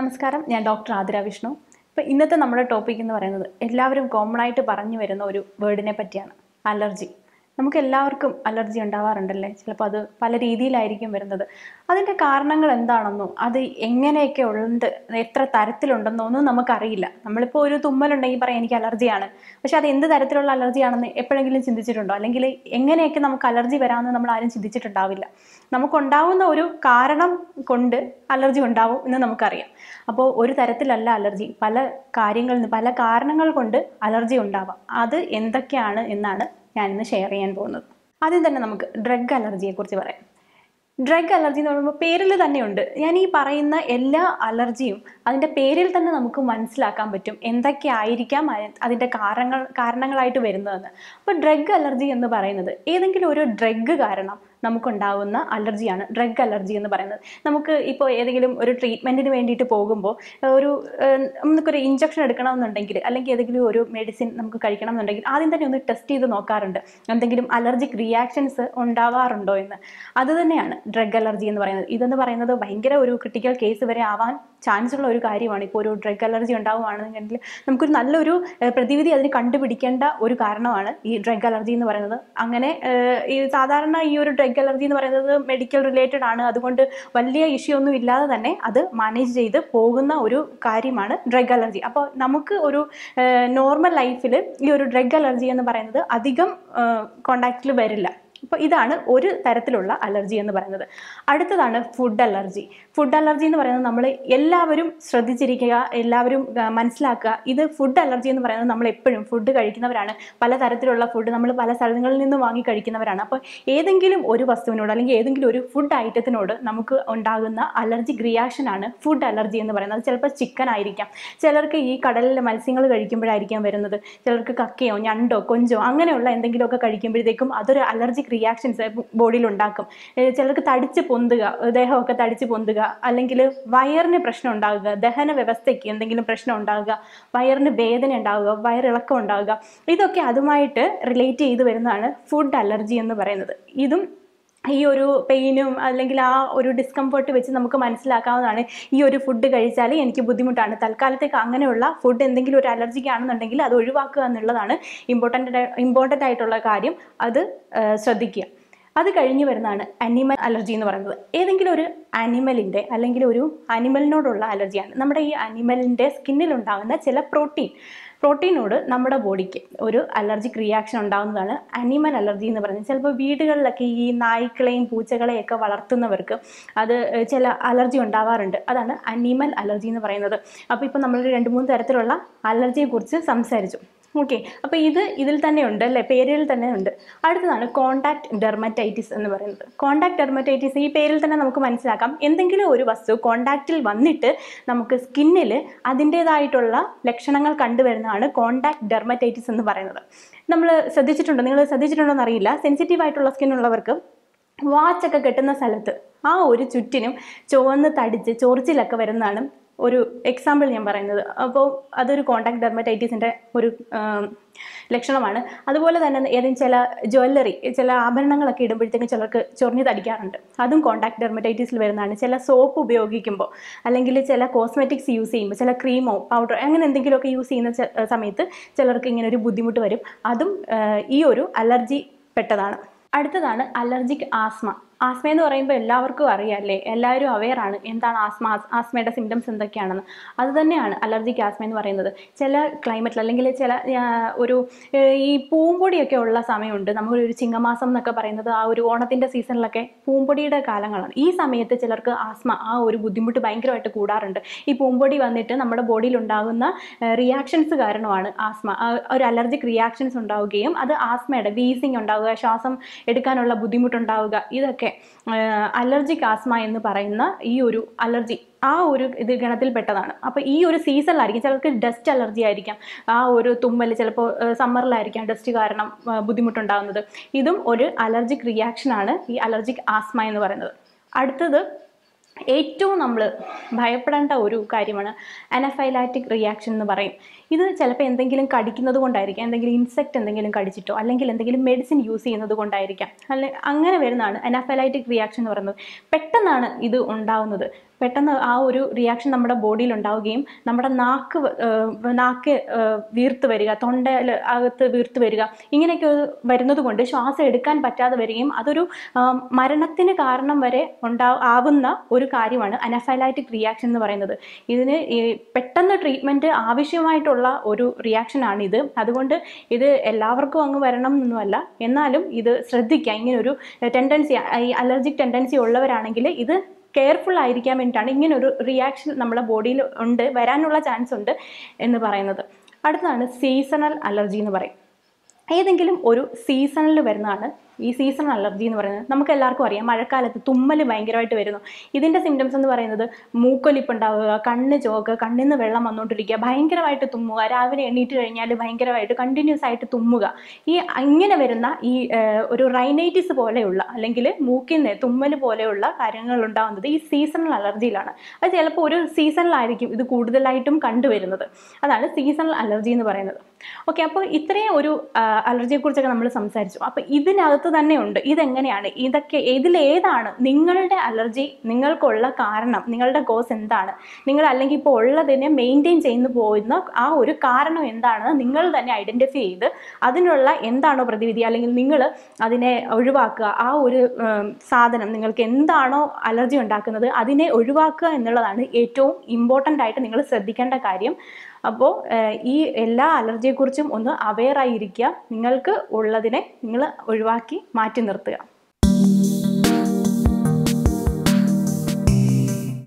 നമസ്കാരം ഞാൻ ഡോക്ടർ ആതിര വിഷ്ണു. ഇപ്പം ഇന്നത്തെ നമ്മുടെ ടോപ്പിക് എന്ന് പറയുന്നത് എല്ലാവരും കോമൺ ആയിട്ട് പറഞ്ഞു വരുന്ന ഒരു വേർഡിനെ പറ്റിയാണ് അലർജി നമുക്ക് എല്ലാവർക്കും അലർജി ഉണ്ടാവാറുണ്ടല്ലേ? ചിലപ്പോൾ അത് പല രീതിയിലായിരിക്കും വരുന്നത്. അതിന്റെ കാരണങ്ങൾ എന്താണെന്നോ അത് എങ്ങനെയൊക്കെ ഉണ്ട് എത്ര തരത്തിലുണ്ടെന്നോ ഒന്നും നമുക്കറിയില്ല. നമ്മളിപ്പോൾ ഒരു തുമ്മലുണ്ടെങ്കിൽ പറയാം എനിക്ക് അലർജിയാണ്. പക്ഷെ അത് എന്ത് തരത്തിലുള്ള അലർജിയാണെന്ന് എപ്പോഴെങ്കിലും ചിന്തിച്ചിട്ടുണ്ടോ? അല്ലെങ്കിൽ എങ്ങനെയൊക്കെ നമുക്ക് അലർജി വരാമെന്ന് നമ്മൾ ആരും ചിന്തിച്ചിട്ടുണ്ടാവില്ല. നമുക്കുണ്ടാവുന്ന ഒരു കാരണം കൊണ്ട് അലർജി ഉണ്ടാവും എന്ന് നമുക്കറിയാം. അപ്പോൾ ഒരു തരത്തിലല്ല അലർജി. പല കാര്യങ്ങളിൽ നിന്ന് പല കാരണങ്ങൾ കൊണ്ട് അലർജി ഉണ്ടാവാം. അത് എന്തൊക്കെയാണ് എന്നാണ് ഞാനിന്ന് ഷെയർ ചെയ്യാൻ പോകുന്നത്. ആദ്യം തന്നെ നമുക്ക് ഡ്രഗ് അലർജിയെക്കുറിച്ച് പറയാം. ഡ്രഗ് അലർജി എന്ന് പറയുമ്പോൾ പേരിൽ തന്നെയുണ്ട്. ഞാൻ ഈ പറയുന്ന എല്ലാ അലർജിയും അതിന്റെ പേരിൽ തന്നെ നമുക്ക് മനസ്സിലാക്കാൻ പറ്റും എന്തൊക്കെ ആയിരിക്കാം അതിന്റെ കാരണങ്ങൾ കാരണങ്ങളായിട്ട് വരുന്നതെന്ന്. അപ്പോൾ ഡ്രഗ് അലർജി എന്ന് പറയുന്നത് ഏതെങ്കിലും ഒരു ഡ്രഗ് കാരണം നമുക്കുണ്ടാവുന്ന അലർജിയാണ് ഡ്രഗ് അലർജി എന്ന് പറയുന്നത്. നമുക്ക് ഇപ്പോൾ ഏതെങ്കിലും ഒരു ട്രീറ്റ്മെന്റിന് വേണ്ടിയിട്ട് പോകുമ്പോൾ ഒരു നമുക്കൊരു ഇഞ്ചക്ഷൻ എടുക്കണമെന്നുണ്ടെങ്കിൽ അല്ലെങ്കിൽ ഏതെങ്കിലും ഒരു മെഡിസിൻ നമുക്ക് കഴിക്കണം എന്നുണ്ടെങ്കിൽ ആദ്യം തന്നെ ഒന്ന് ടെസ്റ്റ് ചെയ്ത് നോക്കാറുണ്ട്. എന്തെങ്കിലും അലർജിക് റിയാക്ഷൻസ് ഉണ്ടാവാറുണ്ടോ എന്ന്. അതുതന്നെയാണ് ഡ്രഗ് അലർജി എന്ന് പറയുന്നത്. ഇതെന്ന് പറയുന്നത് ഭയങ്കര ഒരു ക്രിട്ടിക്കൽ കേസ് വരെ ആവാൻ ചാൻസ് ഉള്ള ഒരു കാര്യമാണ്. ഇപ്പോൾ ഒരു ഡ്രഗ് അലർജി ഉണ്ടാവുകയാണെന്നുണ്ടെങ്കിൽ നമുക്കൊരു നല്ലൊരു പ്രതിവിധി അതിന് കണ്ടുപിടിക്കേണ്ട ഒരു കാരണമാണ് ഈ ഡ്രഗ് അലർജി എന്ന് പറയുന്നത്. അങ്ങനെ ഈ സാധാരണ ഈ ഒരു ഡ്രഗ് അലർജി എന്ന് പറയുന്നത് മെഡിക്കൽ റിലേറ്റഡ് ആണ്. അതുകൊണ്ട് വലിയ ഇഷ്യൂ ഒന്നും ഇല്ലാതെ തന്നെ അത് മാനേജ് ചെയ്ത് പോകുന്ന ഒരു കാര്യമാണ് ഡ്രഗ് അലർജി അപ്പോൾ നമുക്ക് ഒരു നോർമൽ ലൈഫിൽ ഈ ഒരു ഡ്രഗ് അലർജി എന്ന് പറയുന്നത് അധികം കോണ്ടാക്റ്റിൽ വരില്ല. അപ്പോൾ ഇതാണ് ഒരു തരത്തിലുള്ള അലർജി എന്ന് പറയുന്നത്. അടുത്തതാണ് ഫുഡ് അലർജി ഫുഡ് അലർജി എന്ന് പറയുന്നത് നമ്മൾ എല്ലാവരും ശ്രദ്ധിച്ചിരിക്കുക എല്ലാവരും മനസ്സിലാക്കുക. ഇത് ഫുഡ് അലർജി എന്ന് പറയുന്നത് നമ്മൾ എപ്പോഴും ഫുഡ് കഴിക്കുന്നവരാണ്. പല തരത്തിലുള്ള ഫുഡ് നമ്മൾ പല സ്ഥലങ്ങളിൽ നിന്ന് വാങ്ങി കഴിക്കുന്നവരാണ്. അപ്പോൾ ഏതെങ്കിലും ഒരു വസ്തുവിനോട് അല്ലെങ്കിൽ ഏതെങ്കിലും ഒരു ഫുഡ് ഐറ്റത്തിനോട് നമുക്ക് ഉണ്ടാകുന്ന അലർജി റിയാക്ഷൻ ആണ് ഫുഡ് അലർജി എന്ന് പറയുന്നത്. ചിലപ്പോൾ ചിക്കൻ ആയിരിക്കാം. ചിലർക്ക് ഈ കടലിലെ മത്സ്യങ്ങൾ കഴിക്കുമ്പോഴായിരിക്കാം വരുന്നത്. ചിലർക്ക് കക്കയോ ഞണ്ടോ കൊഞ്ചോ അങ്ങനെയുള്ള എന്തെങ്കിലുമൊക്കെ കഴിക്കുമ്പോഴത്തേക്കും അതൊരു അലർജിക് റിയാക്ഷൻസ് ബോഡിയിൽ ഉണ്ടാക്കും ചിലർക്ക് തടിച്ച് പൊന്തുക ദേഹമൊക്കെ തടിച്ച് പൊന്തുക അല്ലെങ്കിൽ വയറിന് പ്രശ്നം ഉണ്ടാകുക ദഹന വ്യവസ്ഥയ്ക്ക് എന്തെങ്കിലും പ്രശ്നം ഉണ്ടാകുക വയറിന് വേദന ഉണ്ടാകുക വയറിളക്കം ഉണ്ടാകുക ഇതൊക്കെ അതുമായിട്ട് റിലേറ്റ് ചെയ്ത് വരുന്നതാണ് ഫുഡ് അലർജി എന്ന് പറയുന്നത്. ഇതും ഈ ഒരു പെയിനും അല്ലെങ്കിൽ ആ ഒരു ഡിസ്കംഫർട്ട് വെച്ച് നമുക്ക് മനസ്സിലാക്കാവുന്നതാണ് ഈ ഒരു ഫുഡ് കഴിച്ചാൽ എനിക്ക് ബുദ്ധിമുട്ടാണ്. തൽക്കാലത്തേക്ക് അങ്ങനെയുള്ള ഫുഡ് എന്തെങ്കിലും ഒരു അലർജിക്ക് ആണെന്നുണ്ടെങ്കിൽ അത് ഒഴിവാക്കുക എന്നുള്ളതാണ് ഇമ്പോർട്ടന്റ് ഇമ്പോർട്ടന്റ് ആയിട്ടുള്ള കാര്യം. അത് ശ്രദ്ധിക്കുക. അത് കഴിഞ്ഞ് വരുന്നതാണ് അനിമൽ അലർജി എന്ന് പറയുന്നത്. ഏതെങ്കിലും ഒരു അനിമലിന്റെ അല്ലെങ്കിൽ ഒരു അനിമലിനോടുള്ള അലർജിയാണ് നമ്മുടെ ഈ അനിമലിന്റെ സ്കിന്നിലുണ്ടാകുന്ന ചില പ്രോട്ടീൻ പ്രോട്ടീനോട് നമ്മുടെ ബോഡിക്ക് ഒരു അലർജിക് റിയാക്ഷൻ ഉണ്ടാകുന്നതാണ് അനിമൽ അലർജി എന്ന് പറയുന്നത് ചിലപ്പോൾ വീടുകളിലൊക്കെ ഈ നായ്ക്കളെയും പൂച്ചകളെയൊക്കെ വളർത്തുന്നവർക്ക് അത് ചില അലർജി ഉണ്ടാവാറുണ്ട്. അതാണ് അനിമൽ അലർജി എന്ന് പറയുന്നത്. അപ്പോൾ ഇപ്പോൾ നമ്മൾ രണ്ട് മൂന്ന് തരത്തിലുള്ള അലർജിയെക്കുറിച്ച് സംസാരിച്ചു. ഓക്കെ അപ്പോൾ ഇത് ഇതിൽ തന്നെ ഉണ്ട് അല്ലേ? പേരിൽ തന്നെ ഉണ്ട്. അടുത്തതാണ് കോണ്ടാക്ട് ഡെർമറ്റൈറ്റിസ് എന്ന് പറയുന്നത്. കോണ്ടാക്ട് ഡെർമറ്റൈറ്റിസ് ഈ പേരിൽ തന്നെ നമുക്ക് മനസ്സിലാക്കാം. എന്തെങ്കിലും ഒരു വസ്തു കോണ്ടാക്റ്റിൽ വന്നിട്ട് നമുക്ക് സ്കിന്നിൽ അതിന്റേതായിട്ടുള്ള ലക്ഷണങ്ങൾ കണ്ടുവരുന്നതാണ് കോണ്ടാക്ട് ഡെർമറ്റൈറ്റിസ് എന്ന് പറയുന്നത്. നമ്മൾ ശ്രദ്ധിച്ചിട്ടുണ്ടോ? നിങ്ങൾ ശ്രദ്ധിച്ചിട്ടുണ്ടോ എന്നറിയില്ല. സെൻസിറ്റീവ് ആയിട്ടുള്ള സ്കിന്നുള്ളവർക്ക് വാച്ചൊക്കെ കെട്ടുന്ന സ്ഥലത്ത് ആ ഒരു ചുറ്റിനും ചുവന്ന് തടിച്ച് ചൊറിച്ചിലൊക്കെ വരുന്നതാണ് ഒരു എക്സാമ്പിൾ ഞാൻ പറയുന്നത്. അപ്പോൾ അതൊരു കോണ്ടാക്ട് ഡെർമറ്റൈറ്റിസിന്റെ ഒരു ലക്ഷണമാണ്. അതുപോലെ തന്നെ ഏതെങ്കിലും ചില ജ്വല്ലറി ചില ആഭരണങ്ങളൊക്കെ ഇടുമ്പോഴത്തേക്കും ചിലർക്ക് ചൊറിഞ്ഞ് തടിക്കാറുണ്ട്. അതും കോണ്ടാക്ട് ഡെർമറ്റൈറ്റിസിൽ വരുന്നതാണ്. ചില സോപ്പ് ഉപയോഗിക്കുമ്പോൾ അല്ലെങ്കിൽ ചില കോസ്മെറ്റിക്സ് യൂസ് ചെയ്യുമ്പോൾ ചില ക്രീമോ പൗഡറോ അങ്ങനെ എന്തെങ്കിലുമൊക്കെ യൂസ് ചെയ്യുന്ന സമയത്ത് ചിലർക്ക് ഇങ്ങനെ ഒരു ബുദ്ധിമുട്ട് വരും. അതും ഈ ഒരു അലർജി പെട്ടതാണ്. അടുത്തതാണ് അലർജിക് ആസ്മ ആസ്മ എന്ന് പറയുമ്പോൾ എല്ലാവർക്കും അറിയാമല്ലേ എല്ലാവരും അവെയറാണ് എന്താണ് ആസ്മ ആസ്മയുടെ സിംറ്റംസ് എന്തൊക്കെയാണെന്ന്. അത് തന്നെയാണ് അലർജിക് ആസ്മ എന്ന് പറയുന്നത്. ചില ക്ലൈമറ്റിൽ അല്ലെങ്കിൽ ചില ഒരു ഈ പൂമ്പൊടിയൊക്കെ ഉള്ള സമയമുണ്ട്. നമ്മളൊരു ചിങ്ങമാസം എന്നൊക്കെ പറയുന്നത് ആ ഒരു ഓണത്തിന്റെ സീസണിലൊക്കെ പൂമ്പൊടിയുടെ കാലങ്ങളാണ്. ഈ സമയത്ത് ചിലർക്ക് ആസ്മ ആ ഒരു ബുദ്ധിമുട്ട് ഭയങ്കരമായിട്ട് കൂടാറുണ്ട്. ഈ പൂമ്പൊടി വന്നിട്ട് നമ്മുടെ ബോഡിയിൽ ഉണ്ടാകുന്ന റിയാക്ഷൻസ് കാരണമാണ് ആസ്മ. ഒരു അലർജിക് റിയാക്ഷൻസ് ഉണ്ടാവുകയും അത് ആസ്മയുടെ വീസിങ് ഉണ്ടാവുക ശ്വാസം എടുക്കാനുള്ള ബുദ്ധിമുട്ടുണ്ടാവുക ഇതൊക്കെ അലർജിക് ആസ്മ എന്ന് പറയുന്ന ഈ ഒരു അലർജി ആ ഒരു ഇത് ഗണത്തിൽപ്പെട്ടതാണ്. അപ്പോൾ ഈ ഒരു സീസണിലായിരിക്കും ചിലർക്ക് ഡസ്റ്റ് അലർജി ആയിരിക്കാം ആ ഒരു തുമ്മൽ ചിലപ്പോൾ സമ്മറിലായിരിക്കാം ഡസ്റ്റ് കാരണം ബുദ്ധിമുട്ടുണ്ടാകുന്നത് ഇതും ഒരു അലർജിക് റിയാക്ഷനാണ് ഈ അലർജിക് ആസ്മ എന്ന് പറയുന്നത്. അടുത്തത് ഏറ്റവും നമ്മൾ ഭയപ്പെടേണ്ട ഒരു കാര്യമാണ് അനഫൈലാറ്റിക് റിയാക്ഷൻ എന്ന് പറയും. ഇത് ചിലപ്പോൾ എന്തെങ്കിലും കടിക്കുന്നത് കൊണ്ടായിരിക്കാം. എന്തെങ്കിലും ഇൻസെക്റ്റ് എന്തെങ്കിലും കടിച്ചിട്ടോ അല്ലെങ്കിൽ എന്തെങ്കിലും മെഡിസിൻ യൂസ് ചെയ്യുന്നത് കൊണ്ടായിരിക്കാം. അല്ലെ അങ്ങനെ വരുന്നതാണ് അനാഫലൈറ്റിക് റിയാക്ഷൻ എന്ന് പറയുന്നത്. പെട്ടെന്നാണ് ഇത് ഉണ്ടാവുന്നത്. പെട്ടെന്ന് ആ ഒരു റിയാക്ഷൻ നമ്മുടെ ബോഡിയിൽ ഉണ്ടാവുകയും നമ്മുടെ നാക്ക് നാക്ക് വീർത്ത് വരിക തൊണ്ടയിൽ അകത്ത് വീർത്ത് വരിക ഇങ്ങനെയൊക്കെ വരുന്നത് കൊണ്ട് ശ്വാസം എടുക്കാൻ പറ്റാതെ വരികയും അതൊരു മരണത്തിന് കാരണം വരെ ഉണ്ടാ ആവുന്ന ഒരു കാര്യമാണ് അനഫൈലൈറ്റിക് റിയാക്ഷൻ എന്ന് പറയുന്നത്. ഇതിന് പെട്ടെന്ന് ട്രീറ്റ്മെന്റ് ആവശ്യമായിട്ടുള്ള ഒരു റിയാക്ഷനാണ് ഇത്. അതുകൊണ്ട് ഇത് എല്ലാവർക്കും അങ്ങ് വരണം എന്നൊന്നുമല്ല. എന്നാലും ഇത് ശ്രദ്ധിക്കുക. ഇങ്ങനൊരു ടെൻഡൻസി അലർജിക് ടെൻഡൻസി ഉള്ളവരാണെങ്കിൽ ഇത് കെയർഫുൾ ആയിരിക്കാൻ വേണ്ടിയിട്ടാണ് ഇങ്ങനൊരു റിയാക്ഷൻ നമ്മുടെ ബോഡിയിൽ ഉണ്ട് വരാനുള്ള ചാൻസ് ഉണ്ട് എന്ന് പറയുന്നത്. അടുത്തതാണ് സീസണൽ അലർജി എന്ന് പറയും. ഏതെങ്കിലും ഒരു സീസണിൽ വരുന്നതാണ് ഈ സീസണൽ അലർജി എന്ന് പറയുന്നത് നമുക്ക് എല്ലാവർക്കും അറിയാം. മഴക്കാലത്ത് തുമ്മൽ ഭയങ്കരമായിട്ട് വരുന്നു. ഇതിന്റെ സിംറ്റംസ് എന്ന് പറയുന്നത് മൂക്കൊലിപ്പ് ഉണ്ടാവുക കണ്ണ് ചോക്ക് കണ്ണിൽ നിന്ന് വെള്ളം വന്നുകൊണ്ടിരിക്കുക ഭയങ്കരമായിട്ട് തുമ്മുക രാവിലെ എണീറ്റ് കഴിഞ്ഞാൽ ഭയങ്കരമായിട്ട് കണ്ടിന്യൂസ് ആയിട്ട് തുമ്മുക. ഈ ഇങ്ങനെ വരുന്ന ഈ ഒരു റൈനൈറ്റിസ് പോലെയുള്ള അല്ലെങ്കിൽ മൂക്കിൽ നിന്ന് തുമ്മൽ പോലെയുള്ള കാര്യങ്ങൾ ഉണ്ടാകുന്നത് ഈ സീസണൽ അലർജിയിലാണ് അത് ചിലപ്പോൾ ഒരു സീസണിലായിരിക്കും ഇത് കൂടുതലായിട്ടും കണ്ടുവരുന്നത്. അതാണ് സീസണൽ അലർജി എന്ന് പറയുന്നത്. ഓക്കെ അപ്പോൾ ഇത്രയും ഒരു അലർജിയെക്കുറിച്ചൊക്കെ നമ്മൾ സംസാരിച്ചു. അപ്പോൾ ഇതിനകത്ത് തന്നെ ഉണ്ട് ഇതെങ്ങനെയാണ്? ഇതൊക്കെ ഇതിലേതാണ് നിങ്ങളുടെ അലർജി? നിങ്ങൾക്കുള്ള കാരണം നിങ്ങളുടെ കോസ് എന്താണ്? നിങ്ങൾ അല്ലെങ്കിൽ ഇപ്പോൾ ഉള്ളതിനെ മെയിന്റെയിൻ ചെയ്യുന്നു പോകുന്ന ആ ഒരു കാരണം എന്താണെന്ന് നിങ്ങൾ തന്നെ ഐഡന്റിഫൈ ചെയ്ത് അതിനുള്ള എന്താണോ പ്രതിവിധി? അല്ലെങ്കിൽ നിങ്ങൾ അതിനെ ഒഴിവാക്കുക. ആ ഒരു സാധനം നിങ്ങൾക്ക് എന്താണോ അലർജി ഉണ്ടാക്കുന്നത് അതിനെ ഒഴിവാക്കുക എന്നുള്ളതാണ് ഏറ്റവും ഇമ്പോർട്ടന്റ് ആയിട്ട് നിങ്ങൾ ശ്രദ്ധിക്കേണ്ട കാര്യം. അപ്പോൾ ഈ എല്ലാ അലർജിയെക്കുറിച്ചും ഒന്ന് അവെയറായിരിക്കുക നിങ്ങൾക്ക് ഉള്ളതിനെ നിങ്ങൾ ഒഴിവാക്കി മാറ്റി നിർത്തുക.